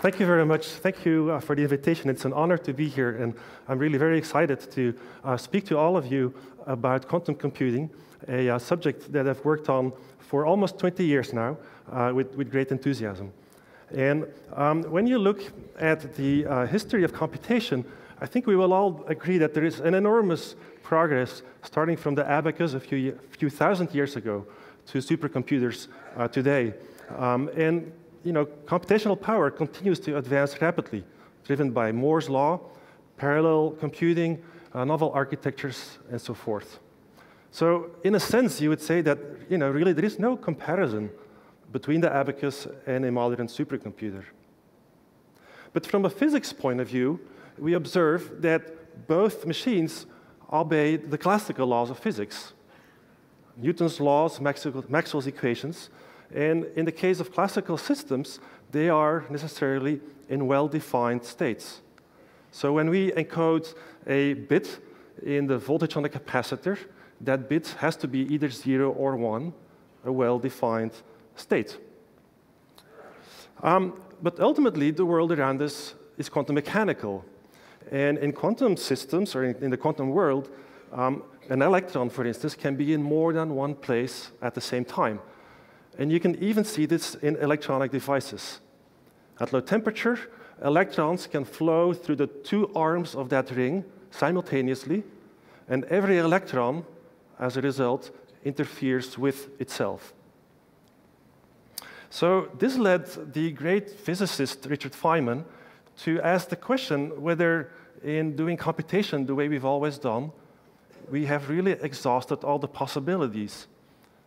Thank you very much. Thank you uh, for the invitation. It's an honor to be here, and I'm really very excited to uh, speak to all of you about quantum computing, a uh, subject that I've worked on for almost 20 years now uh, with, with, great enthusiasm. And um, when you look at the uh, history of computation, I think we will all agree that there is an enormous progress starting from the abacus a few, few thousand years ago to supercomputers uh, today. Um, and you know, computational power continues to advance rapidly, driven by Moore's law, parallel computing, uh, novel architectures, and so forth. So in a sense, you would say that you know, really there is no comparison between the abacus and a modern supercomputer. But from a physics point of view, we observe that both machines obey the classical laws of physics. Newton's laws, Maxwell's equations, and in the case of classical systems, they are necessarily in well-defined states. So when we encode a bit in the voltage on the capacitor, that bit has to be either 0 or 1, a well-defined state. Um, but ultimately, the world around us is quantum mechanical. And in quantum systems, or in, in the quantum world, um, an electron, for instance, can be in more than one place at the same time. And you can even see this in electronic devices. At low temperature, electrons can flow through the two arms of that ring simultaneously, and every electron, as a result, interferes with itself. So this led the great physicist Richard Feynman to ask the question whether in doing computation the way we've always done, we have really exhausted all the possibilities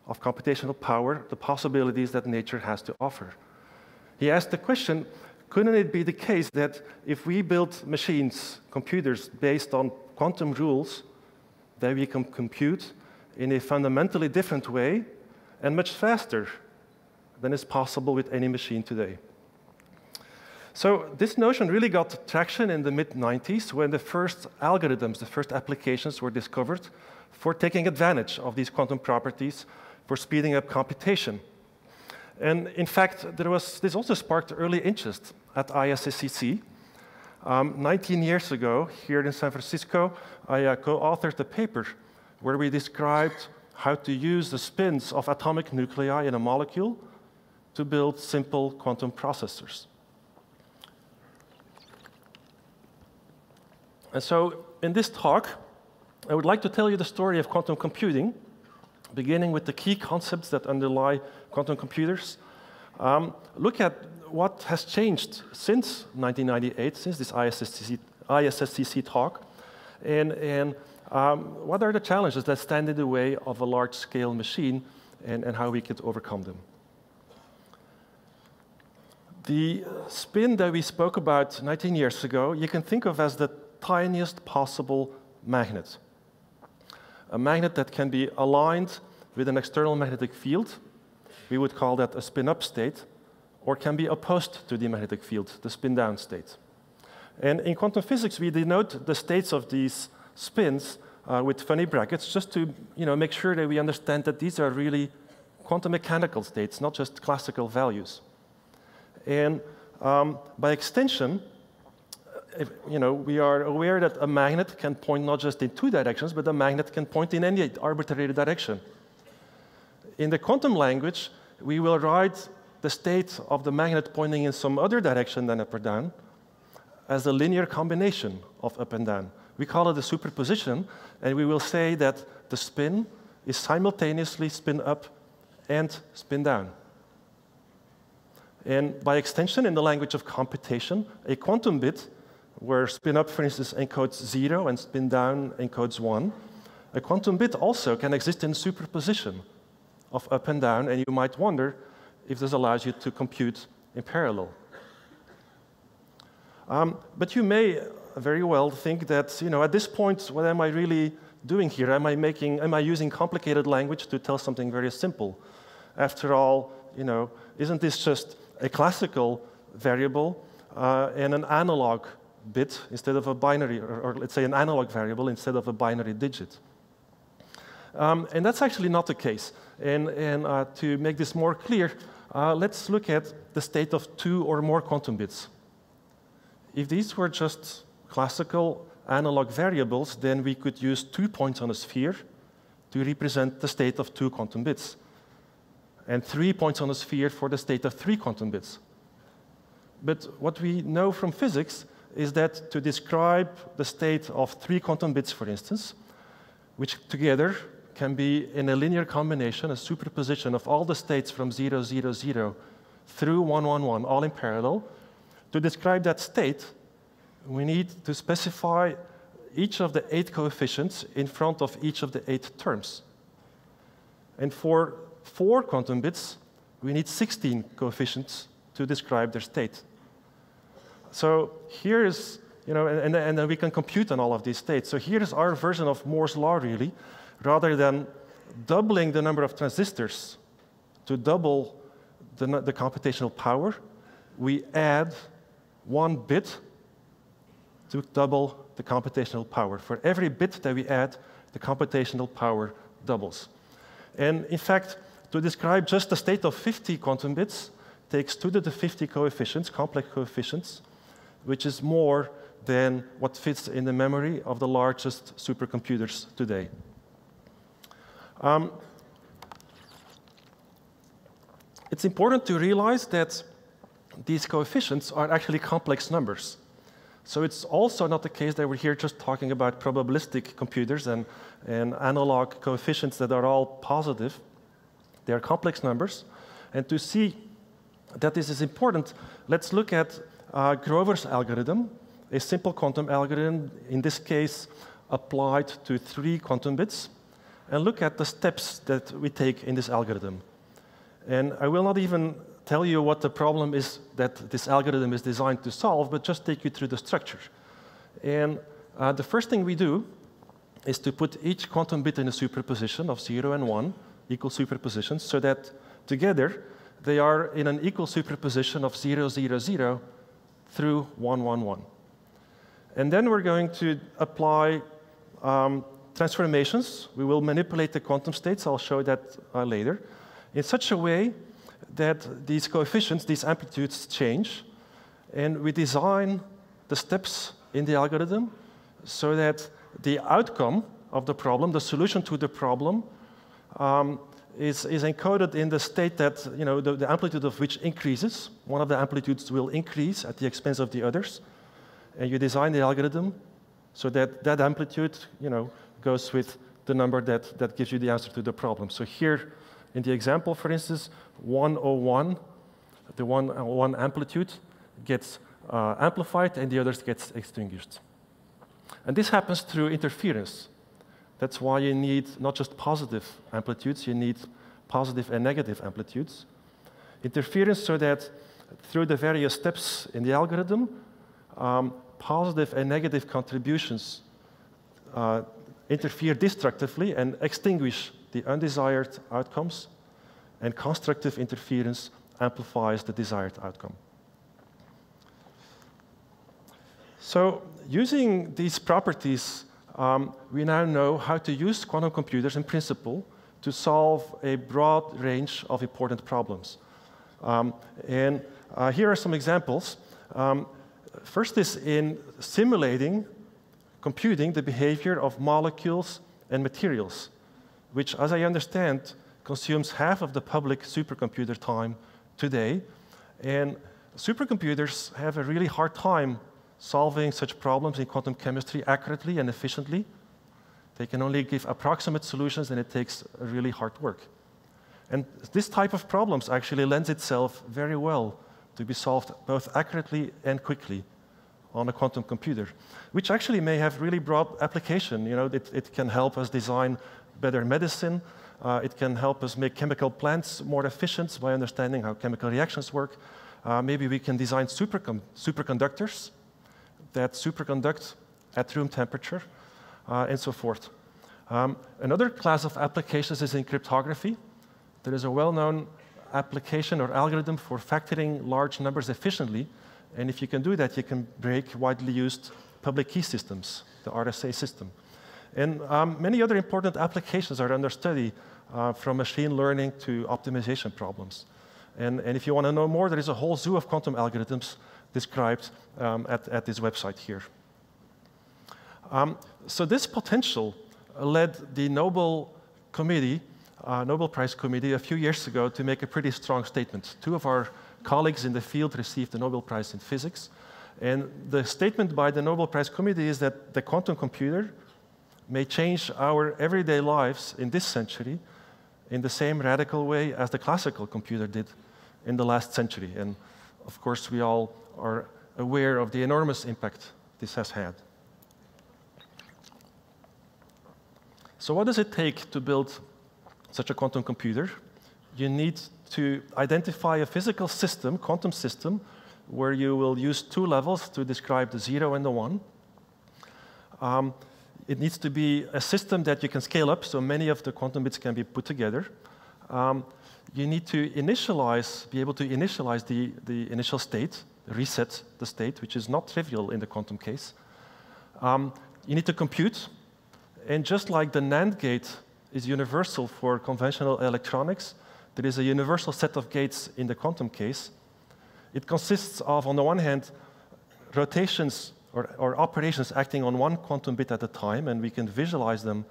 of computational power, the possibilities that nature has to offer. He asked the question, couldn't it be the case that if we build machines, computers, based on quantum rules, that we can compute in a fundamentally different way and much faster than is possible with any machine today? So this notion really got traction in the mid-90s when the first algorithms, the first applications were discovered for taking advantage of these quantum properties for speeding up computation. And in fact, there was, this also sparked early interest at ISSCC. Um, 19 years ago, here in San Francisco, I uh, co-authored a paper where we described how to use the spins of atomic nuclei in a molecule to build simple quantum processors. And so in this talk, I would like to tell you the story of quantum computing beginning with the key concepts that underlie quantum computers. Um, look at what has changed since 1998, since this ISSCC, ISSCC talk, and, and um, what are the challenges that stand in the way of a large-scale machine and, and how we could overcome them. The spin that we spoke about 19 years ago, you can think of as the tiniest possible magnet a magnet that can be aligned with an external magnetic field. We would call that a spin-up state, or can be opposed to the magnetic field, the spin-down state. And in quantum physics, we denote the states of these spins uh, with funny brackets, just to you know, make sure that we understand that these are really quantum mechanical states, not just classical values. And um, by extension, Uh, you know, we are aware that a magnet can point not just in two directions, but a magnet can point in any arbitrary direction. In the quantum language, we will write the state of the magnet pointing in some other direction than up or down as a linear combination of up and down. We call it a superposition, and we will say that the spin is simultaneously spin up and spin down. And by extension, in the language of computation, a quantum bit where spin up, for instance, encodes zero and spin down encodes one. A quantum bit also can exist in superposition of up and down, and you might wonder if this allows you to compute in parallel. Um, but you may very well think that, you know, at this point, what am I really doing here? Am I making, am I using complicated language to tell something very simple? After all, you know, isn't this just a classical variable uh, and an analog bit instead of a binary, or, or, let's say an analog variable instead of a binary digit. Um, and that's actually not the case. And, and uh, to make this more clear, uh, let's look at the state of two or more quantum bits. if these were just classical analog variables, then we could use two points on a sphere to represent the state of two quantum bits, and three points on a sphere for the state of three quantum bits. But what we know from physics is that to describe the state of three quantum bits, for instance, which together can be in a linear combination, a superposition of all the states from 0, 0, 0 through 1, 1, 1, all in parallel, to describe that state, we need to specify each of the eight coefficients in front of each of the eight terms. And for four quantum bits, we need 16 coefficients to describe their state. So here is, you know, and, and then we can compute on all of these states. So here is our version of Moore's law, really. Rather than doubling the number of transistors to double the, the computational power, we add one bit to double the computational power. For every bit that we add, the computational power doubles. And in fact, to describe just the state of 50 quantum bits takes 2 to the 50 coefficients, complex coefficients, which is more than what fits in the memory of the largest supercomputers today. Um, it's important to realize that these coefficients are actually complex numbers. So it's also not the case that we're here just talking about probabilistic computers and, and analog coefficients that are all positive. They are complex numbers. And to see that this is important, let's look at uh, Grover's algorithm, a simple quantum algorithm, in this case applied to three quantum bits, and look at the steps that we take in this algorithm. And I will not even tell you what the problem is that this algorithm is designed to solve, but just take you through the structure. And uh, the first thing we do is to put each quantum bit in a superposition of 0 and 1, equal superpositions, so that together they are in an equal superposition of 0, 0, 0 through 1, 1, 1. And then we're going to apply um, transformations. We will manipulate the quantum states. I'll show that uh, later in such a way that these coefficients, these amplitudes change, and we design the steps in the algorithm so that the outcome of the problem, the solution to the problem, um, is, is encoded in the state that you know, the, the, amplitude of which increases. One of the amplitudes will increase at the expense of the others. And you design the algorithm so that that amplitude you know, goes with the number that, that gives you the answer to the problem. So here, in the example, for instance, 101, the one, uh, one amplitude gets uh, amplified and the others gets extinguished. And this happens through interference. That's why you need not just positive amplitudes, you need positive and negative amplitudes. Interference so that through the various steps in the algorithm, um, positive and negative contributions uh, interfere destructively and extinguish the undesired outcomes, and constructive interference amplifies the desired outcome. So using these properties, um, we now know how to use quantum computers in principle to solve a broad range of important problems. Um, and uh, here are some examples. Um, first is in simulating, computing the behavior of molecules and materials which, as I understand, consumes half of the public supercomputer time today. And supercomputers have a really hard time solving such problems in quantum chemistry accurately and efficiently. They can only give approximate solutions, and it takes really hard work. And this type of problems actually lends itself very well to be solved both accurately and quickly on a quantum computer, which actually may have really broad application. You know, it, it can help us design better medicine. Uh, it can help us make chemical plants more efficient by understanding how chemical reactions work. Uh, maybe we can design superconductors that superconduct at room temperature, uh, and so forth. Um, another class of applications is in cryptography. There is a well-known application or algorithm for factoring large numbers efficiently, and if you can do that, you can break widely used public key systems, the RSA system. And um, many other important applications are under study, uh, from machine learning to optimization problems. And, and if you want to know more, there is a whole zoo of quantum algorithms described um, at, at this website here. Um, so this potential led the Nobel Committee, uh, Nobel Prize Committee, a few years ago to make a pretty strong statement. Two of our colleagues in the field received the Nobel Prize in Physics. And the statement by the Nobel Prize Committee is that the quantum computer may change our everyday lives in this century in the same radical way as the classical computer did in the last century. And of course, we all are aware of the enormous impact this has had. So, what does it take to build such a quantum computer? You need to identify a physical system, quantum system, where you will use two levels to describe the zero and the one. Um, it needs to be a system that you can scale up, so many of the quantum bits can be put together. Um, you need to initialize, be able to initialize the, the initial state, reset the state, which is not trivial in the quantum case. Um, you need to compute, and just like the NAND gate is universal for conventional electronics, there is a universal set of gates in the quantum case. It consists of, on the one hand, rotations or, or, operations acting on one quantum bit at a time, and we can visualize them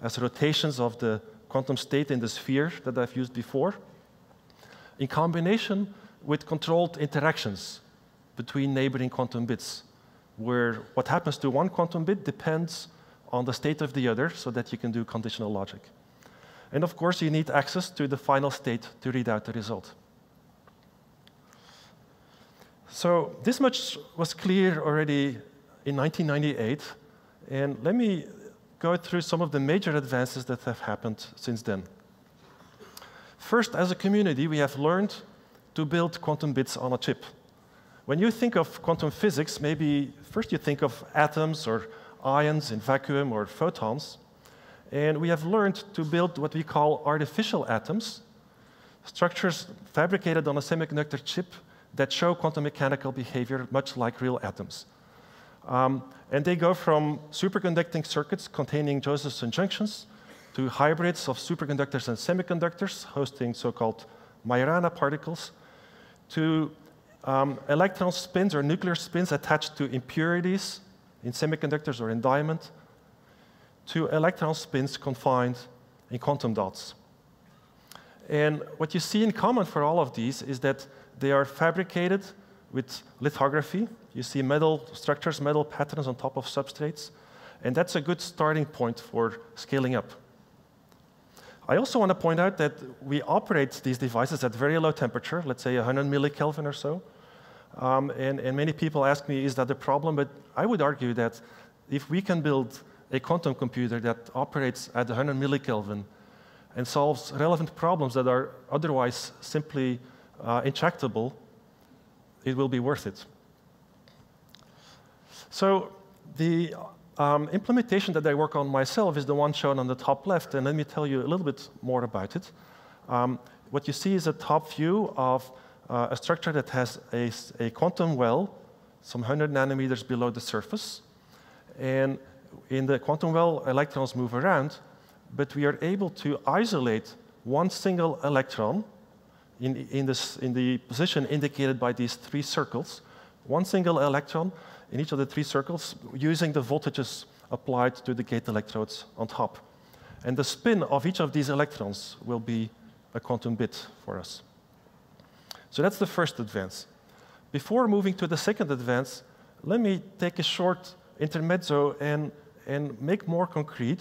as rotations of the quantum state in the sphere that I've used before, in combination with controlled interactions between neighboring quantum bits, where what happens to one quantum bit depends on the state of the other so that you can do conditional logic. And of course, you need access to the final state to read out the result. So this much was clear already in 1998, and let me go through some of the major advances that have happened since then. First, as a community, we have learned to build quantum bits on a chip. When you think of quantum physics, maybe first you think of atoms or ions in vacuum or photons. And we have learned to build what we call artificial atoms, structures fabricated on a semiconductor chip that show quantum mechanical behavior much like real atoms. Um, and they go from superconducting circuits containing Josephson junctions to hybrids of superconductors and semiconductors hosting so-called Majorana particles to um, electron spins or nuclear spins attached to impurities in semiconductors or in diamond to electron spins confined in quantum dots. And what you see in common for all of these is that they are fabricated with lithography. You see metal structures, metal patterns on top of substrates, and that's a good starting point for scaling up. I also want to point out that we operate these devices at very low temperature, let's say 100 millikelvin or so. Um, and, and many people ask me, is that a problem? But I would argue that if we can build a quantum computer that operates at 100 millikelvin and solves relevant problems that are otherwise simply uh, intractable, it will be worth it. So the um, implementation that I work on myself is the one shown on the top left, and let me tell you a little bit more about it. Um, what you see is a top view of uh, a structure that has a, a, quantum well some 100 nanometers below the surface. And in the quantum well, electrons move around, but we are able to isolate one single electron in, in, this, in the position indicated by these three circles, one single electron in each of the three circles using the voltages applied to the gate electrodes on top. And the spin of each of these electrons will be a quantum bit for us. So that's the first advance. Before moving to the second advance, let me take a short intermezzo and, and make more concrete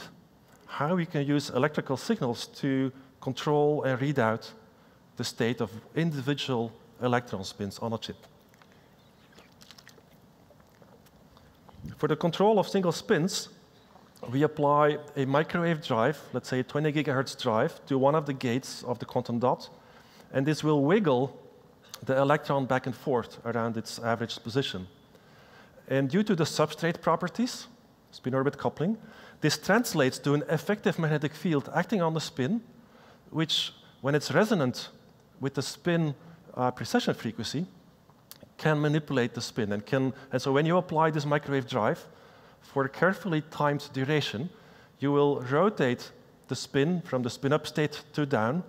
how we can use electrical signals to control and read out the state of individual electron spins on a chip. For the control of single spins, we apply a microwave drive, let's say a 20 gigahertz drive, to one of the gates of the quantum dot, and this will wiggle the electron back and forth around its average position. And due to the substrate properties, spin-orbit coupling, this translates to an effective magnetic field acting on the spin, which, when it's resonant with the spin uh, precession frequency, can manipulate the spin. And, can, and so when you apply this microwave drive, for a carefully timed duration, you will rotate the spin from the spin up state to down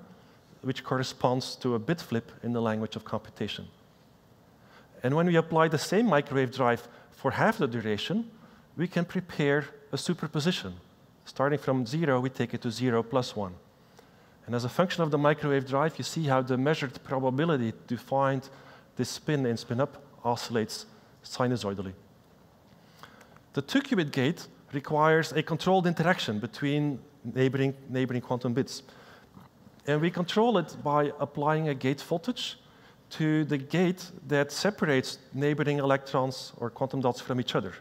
which corresponds to a bit flip in the language of computation. And when we apply the same microwave drive for half the duration, we can prepare a superposition. Starting from zero, we take it to zero plus one. And as a function of the microwave drive, you see how the measured probability to find this spin in spin up oscillates sinusoidally. The two qubit gate requires a controlled interaction between neighboring, neighboring quantum bits. And we control it by applying a gate voltage to the gate that separates neighboring electrons or quantum dots from each other.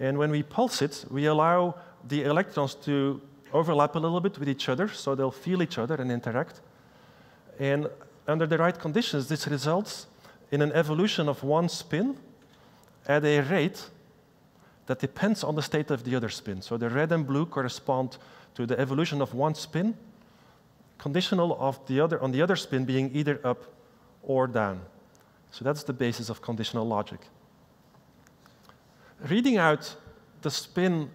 And when we pulse it, we allow the electrons to overlap a little bit with each other, so they'll feel each other and interact. And under the right conditions, this results in an evolution of one spin at a rate that depends on the state of the other spin. So the red and blue correspond to the evolution of one spin, conditional of the other, on the other spin being either up or down. So that's the basis of conditional logic. Reading out the spin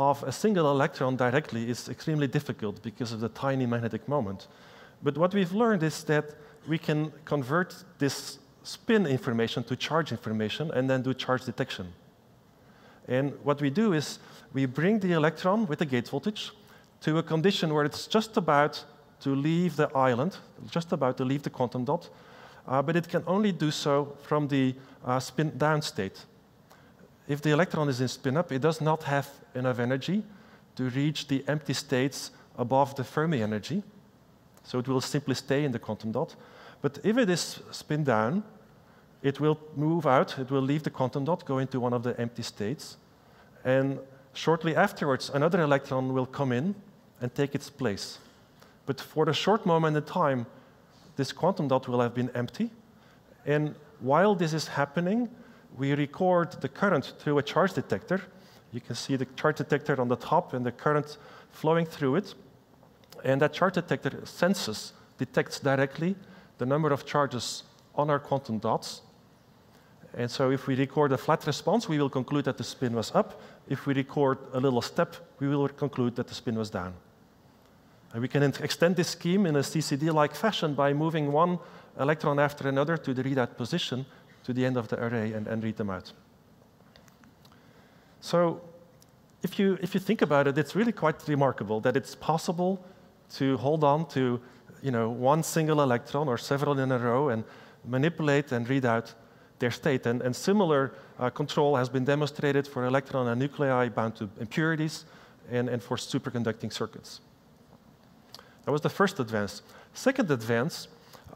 of a single electron directly is extremely difficult because of the tiny magnetic moment. But what we've learned is that we can convert this spin information to charge information and then do charge detection. And what we do is we bring the electron with the gate voltage to a condition where it's just about to leave the island, just about to leave the quantum dot, uh, but it can only do so from the uh, spin down state. If the electron is in spin up, it does not have enough energy to reach the empty states above the Fermi energy, so it will simply stay in the quantum dot. But if it is spin down, it will move out, it will leave the quantum dot, go into one of the empty states, and shortly afterwards, another electron will come in and take its place. But for the short moment in time, this quantum dot will have been empty. And while this is happening, we record the current through a charge detector. You can see the charge detector on the top and the current flowing through it. And that charge detector senses, detects directly the number of charges on our quantum dots and so if we record a flat response, we will conclude that the spin was up. If we record a little step, we will conclude that the spin was down. And we can extend this scheme in a CCD-like fashion by moving one electron after another to the readout position to the end of the array and, and read them out. So if you, if you think about it, it's really quite remarkable that it's possible to hold on to you know, one single electron or several in a row and manipulate and read out their state. And, and similar uh, control has been demonstrated for electron and nuclei bound to impurities and, and for superconducting circuits. That was the first advance. Second advance,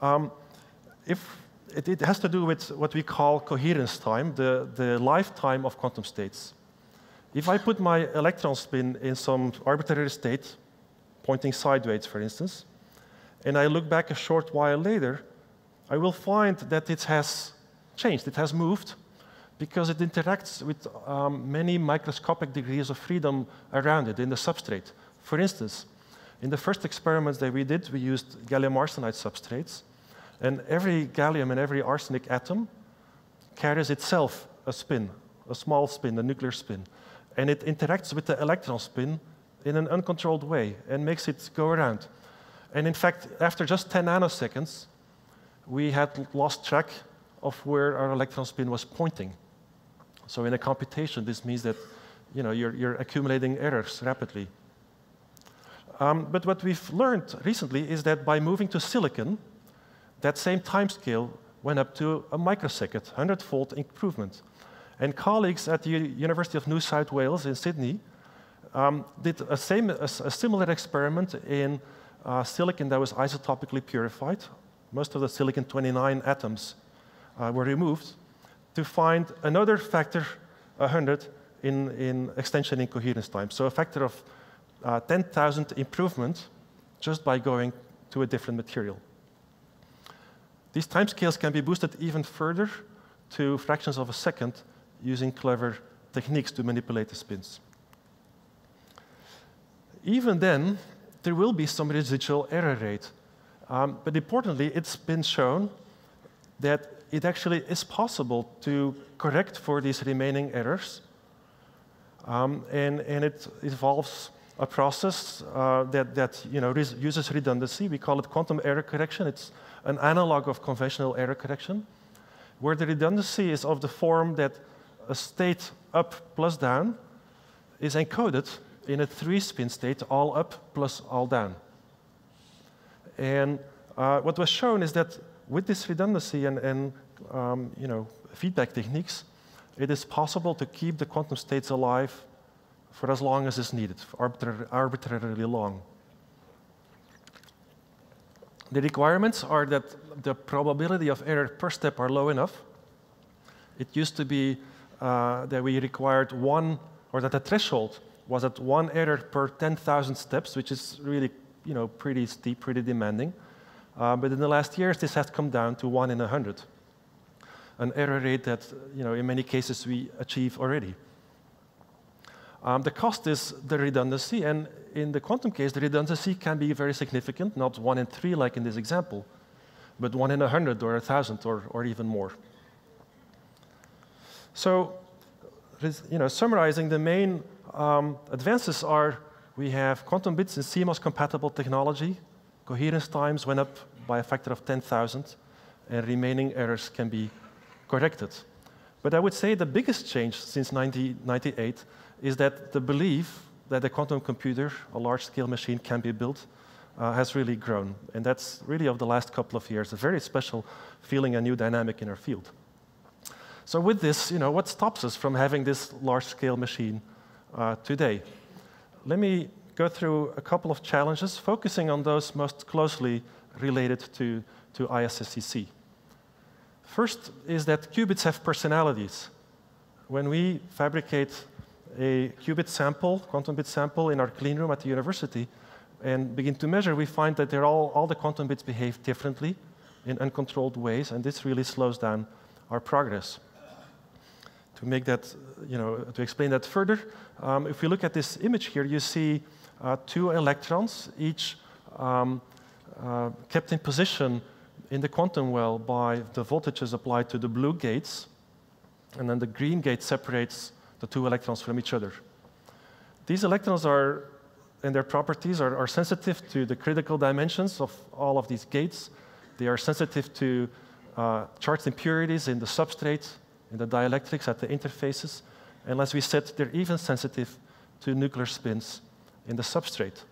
um, if it, it, has to do with what we call coherence time, the, the lifetime of quantum states. If I put my electron spin in some arbitrary state, pointing sideways, for instance, and I look back a short while later, I will find that it has changed, it has moved because it interacts with um, many microscopic degrees of freedom around it in the substrate. For instance, in the first experiments that we did, we used gallium arsenide substrates, and every gallium and every arsenic atom carries itself a spin, a small spin, a nuclear spin, and it interacts with the electron spin in an uncontrolled way and makes it go around. And in fact, after just 10 nanoseconds, we had lost track of where our electron spin was pointing. So in a computation, this means that you know, you're, you're accumulating errors rapidly. Um, but what we've learned recently is that by moving to silicon, that same time scale went up to a microsecond, 100-fold improvement. And colleagues at the University of New South Wales in Sydney um, did a, same, a, a, similar experiment in uh, silicon that was isotopically purified. Most of the silicon-29 atoms uh, were removed to find another factor 100 in, in extension in coherence time. So a factor of uh, 10,000 improvement just by going to a different material. These timescales can be boosted even further to fractions of a second using clever techniques to manipulate the spins. Even then, there will be some residual error rate. Um, but importantly, it's been shown that it actually is possible to correct for these remaining errors. Um, and, and it involves a process uh, that, that you know, uses redundancy. We call it quantum error correction. It's an analog of conventional error correction. where the redundancy is of the form that a state up plus down is encoded in a three-spin state, all up plus all down. And uh, what was shown is that with this redundancy and, and um, you know, feedback techniques, it is possible to keep the quantum states alive for as long as is needed, arbitrar arbitrarily long. The requirements are that the probability of error per step are low enough. It used to be uh, that we required one, or that the threshold was at one error per 10,000 steps, which is really you know, pretty steep, pretty demanding. Uh, but in the last years, this has come down to one in a 100, an error rate that you know, in many cases we achieve already. Um, the cost is the redundancy, and in the quantum case, the redundancy can be very significant, not one in three like in this example, but one in a 100 or a 1,000 or, or even more. So, you know, summarizing, the main um, advances are we have quantum bits in CMOS compatible technology. Coherence times went up by a factor of 10,000, and remaining errors can be corrected. But I would say the biggest change since 1998 is that the belief that a quantum computer, a large-scale machine, can be built uh, has really grown. And that's really of the last couple of years, a very special feeling, a new dynamic in our field. So with this, you know, what stops us from having this large-scale machine uh, today? Let me go through a couple of challenges, focusing on those most closely related to, to ISSCC. First is that qubits have personalities. When we fabricate a qubit sample, quantum bit sample in our clean room at the university, and begin to measure, we find that all, all the quantum bits behave differently in uncontrolled ways, and this really slows down our progress. To make that, you know, to explain that further, um, if we look at this image here, you see uh, two electrons, each um, uh, kept in position in the quantum well by the voltages applied to the blue gates, and then the green gate separates the two electrons from each other. These electrons are, and their properties are, are sensitive to the critical dimensions of all of these gates. They are sensitive to uh, charged impurities in the substrate in the dielectrics at the interfaces. And as we said, they're even sensitive to nuclear spins in the substrate.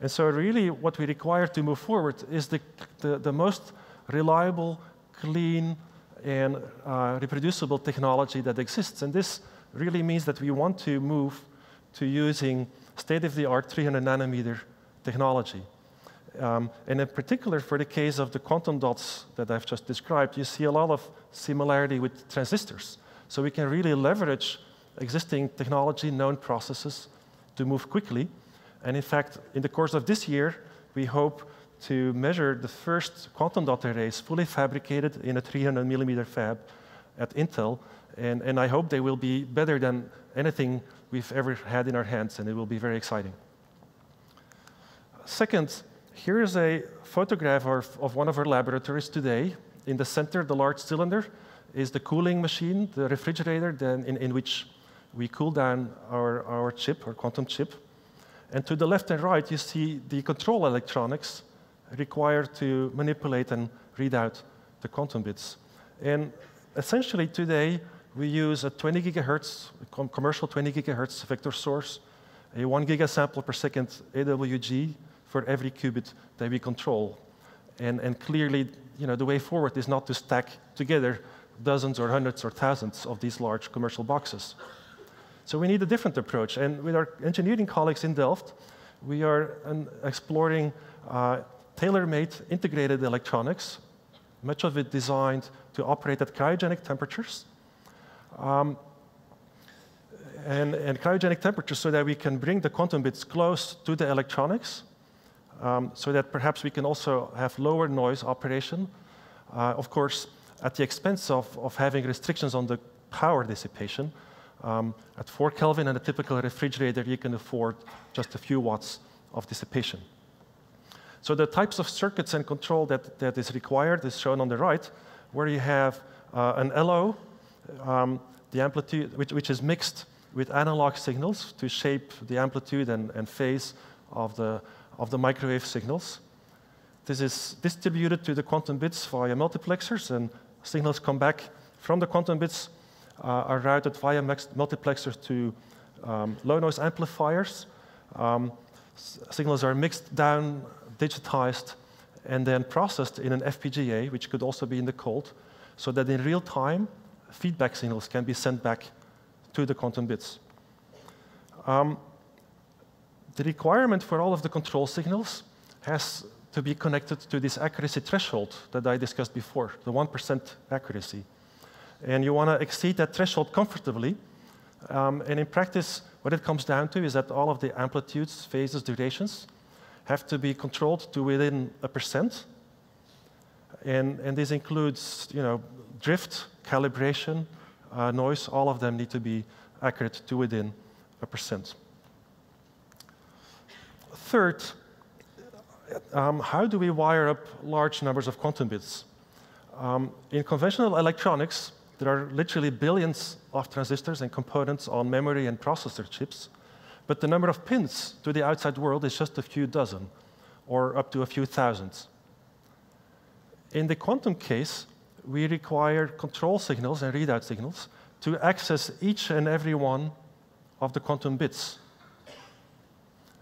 And so really what we require to move forward is the, the, the most reliable, clean, and uh, reproducible technology that exists. And this really means that we want to move to using state-of-the-art 300 nanometer technology. Um, and in particular, for the case of the quantum dots that I've just described, you see a lot of similarity with transistors. So we can really leverage existing technology, known processes to move quickly. And in fact, in the course of this year, we hope to measure the first quantum dot arrays fully fabricated in a 300 millimeter fab at Intel. And, and I hope they will be better than anything we've ever had in our hands, and it will be very exciting. Second, here is a photograph of, of one of our laboratories today. In the center, the large cylinder, is the cooling machine, the refrigerator then in, in which we cool down our, our chip, our quantum chip. And to the left and right, you see the control electronics required to manipulate and read out the quantum bits. And essentially today, we use a 20 gigahertz, commercial 20 gigahertz vector source, a one gigasample per second AWG, for every qubit that we control. And, and clearly, you know, the way forward is not to stack together dozens or hundreds or thousands of these large commercial boxes. So we need a different approach. And with our engineering colleagues in Delft, we are exploring uh, tailor-made integrated electronics, much of it designed to operate at cryogenic temperatures. Um, and, and, cryogenic temperatures so that we can bring the quantum bits close to the electronics um, so that perhaps we can also have lower noise operation, uh, of course, at the expense of, of having restrictions on the power dissipation. Um, at 4 Kelvin in a typical refrigerator, you can afford just a few watts of dissipation. So the types of circuits and control that, that is required is shown on the right, where you have uh, an LO, um, the amplitude, which, which, is mixed with analog signals to shape the amplitude and, and phase of the, of the microwave signals. This is distributed to the quantum bits via multiplexers, and signals come back from the quantum bits uh, are routed via multiplexers to um, low noise amplifiers. Um, signals are mixed down, digitized, and then processed in an FPGA, which could also be in the cold, so that in real time, feedback signals can be sent back to the quantum bits. Um, the requirement for all of the control signals has to be connected to this accuracy threshold that I discussed before, the 1% accuracy. And you want to exceed that threshold comfortably. Um, and in practice, what it comes down to is that all of the amplitudes, phases, durations have to be controlled to within a percent. And, and this includes you know, drift, calibration, uh, noise, all of them need to be accurate to within a percent. Third, um, how do we wire up large numbers of quantum bits? Um, in conventional electronics, there are literally billions of transistors and components on memory and processor chips, but the number of pins to the outside world is just a few dozen, or up to a few thousands. In the quantum case, we require control signals and readout signals to access each and every one of the quantum bits.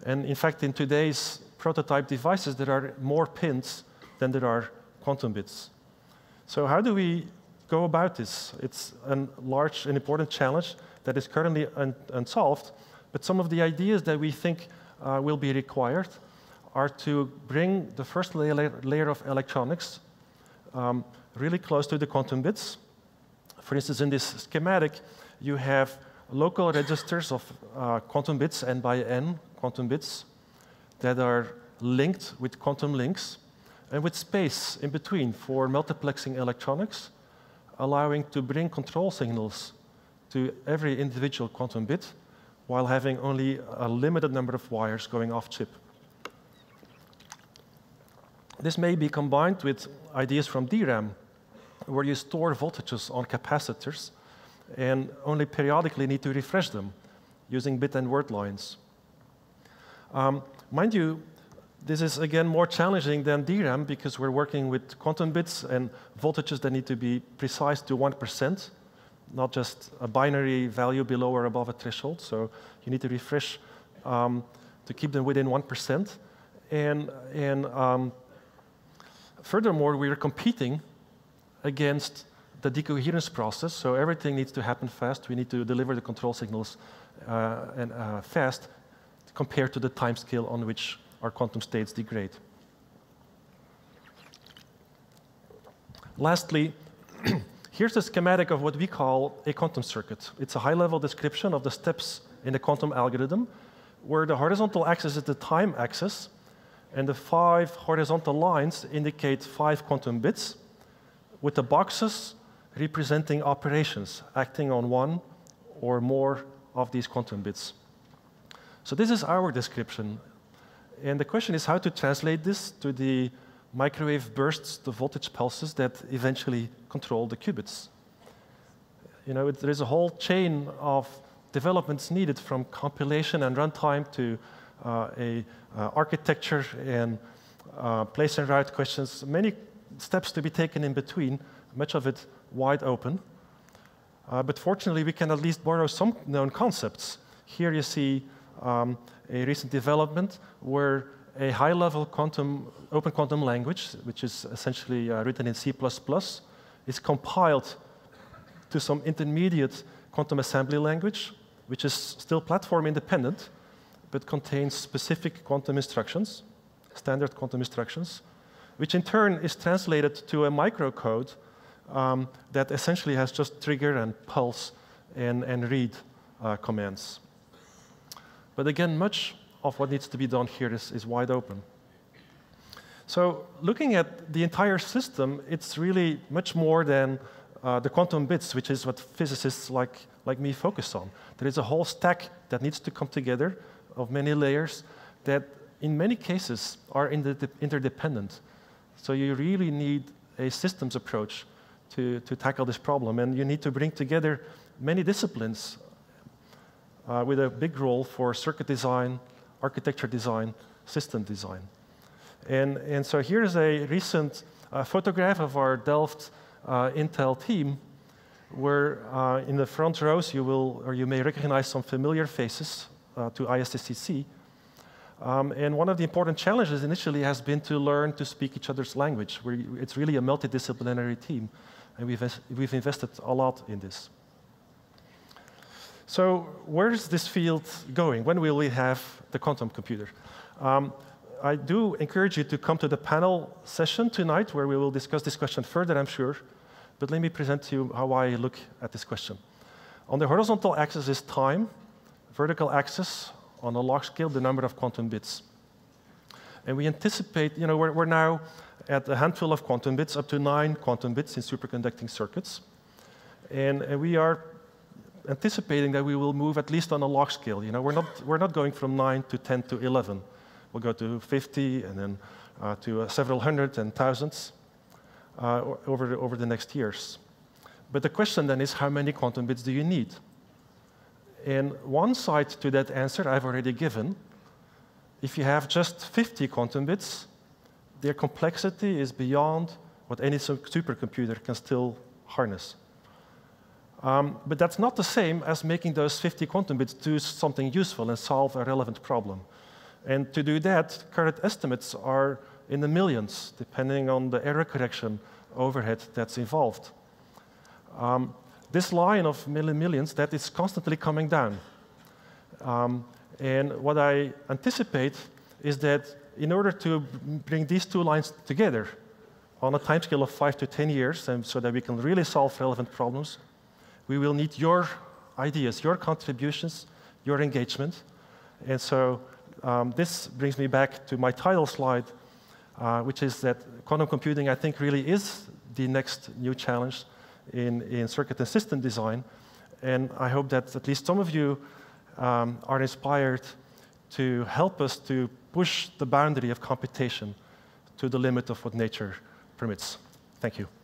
And in fact, in today's prototype devices, there are more pins than there are quantum bits. So how do we go about this? It's a large and important challenge that is currently un unsolved, but some of the ideas that we think uh, will be required are to bring the first layer, layer of electronics um, really close to the quantum bits. For instance, in this schematic, you have local registers of uh, quantum bits, n by n quantum bits, that are linked with quantum links, and with space in between for multiplexing electronics, allowing to bring control signals to every individual quantum bit while having only a limited number of wires going off chip. This may be combined with ideas from DRAM, where you store voltages on capacitors and only periodically need to refresh them using bit and word lines. Um, mind you, this is again more challenging than DRAM because we're working with quantum bits and voltages that need to be precise to 1%, not just a binary value below or above a threshold. So you need to refresh um, to keep them within 1%. And, and um, furthermore, we are competing against the decoherence process. So everything needs to happen fast. We need to deliver the control signals uh, and, uh, fast compared to the time scale on which our quantum states degrade. Lastly, here's a schematic of what we call a quantum circuit. It's a high-level description of the steps in the quantum algorithm, where the horizontal axis is the time axis, and the five horizontal lines indicate five quantum bits, with the boxes representing operations acting on one or more of these quantum bits. So this is our description. And the question is how to translate this to the microwave bursts, the voltage pulses that eventually control the qubits. You know, it, there is a whole chain of developments needed from compilation and runtime to uh, a uh, architecture and uh, place and route questions, many steps to be taken in between, much of it wide open. Uh, but fortunately, we can at least borrow some known concepts. Here you see um, a recent development where a high-level quantum, open quantum language, which is essentially uh, written in C++, is compiled to some intermediate quantum assembly language, which is still platform independent, but contains specific quantum instructions, standard quantum instructions, which in turn is translated to a microcode um, that essentially has just trigger and pulse and, and read uh, commands. But again, much of what needs to be done here is, is wide open. So looking at the entire system, it's really much more than uh, the quantum bits, which is what physicists like, like me focus on. There is a whole stack that needs to come together of many layers that in many cases are interdependent. So you really need a systems approach to, to tackle this problem. And you need to bring together many disciplines uh, with a big role for circuit design, architecture design, system design. And, and so here's a recent uh, photograph of our Delft uh, Intel team where uh, in the front rows you will, or you may recognize some familiar faces uh, to ISSCC. Um, and one of the important challenges initially has been to learn to speak each other's language. Where it's really a multidisciplinary team, and we've, we've invested a lot in this. So where is this field going? When will we have the quantum computer? Um, I do encourage you to come to the panel session tonight where we will discuss this question further, I'm sure. But let me present to you how I look at this question. On the horizontal axis is time, vertical axis on a log scale, the number of quantum bits. And we anticipate, you know, we're, we're now at a handful of quantum bits, up to nine quantum bits in superconducting circuits. And, and we are anticipating that we will move at least on a log scale. You know, we're not, we're not going from 9 to 10 to 11. We'll go to 50 and then uh, to uh, several hundred and thousands uh, over, the, over the next years. But the question then is how many quantum bits do you need? And one side to that answer I've already given. If you have just 50 quantum bits, their complexity is beyond what any supercomputer can still harness. Um, but that's not the same as making those 50 quantum bits do something useful and solve a relevant problem. And to do that, current estimates are in the millions, depending on the error correction overhead that's involved. Um, this line of millions, that is constantly coming down. Um, and what I anticipate is that in order to bring these two lines together on a timescale of five to 10 years, and so that we can really solve relevant problems, we will need your ideas, your contributions, your engagement. And so um, this brings me back to my title slide, uh, which is that quantum computing, I think, really is the next new challenge in, in circuit and system design. And I hope that at least some of you um, are inspired to help us to push the boundary of computation to the limit of what nature permits. Thank you.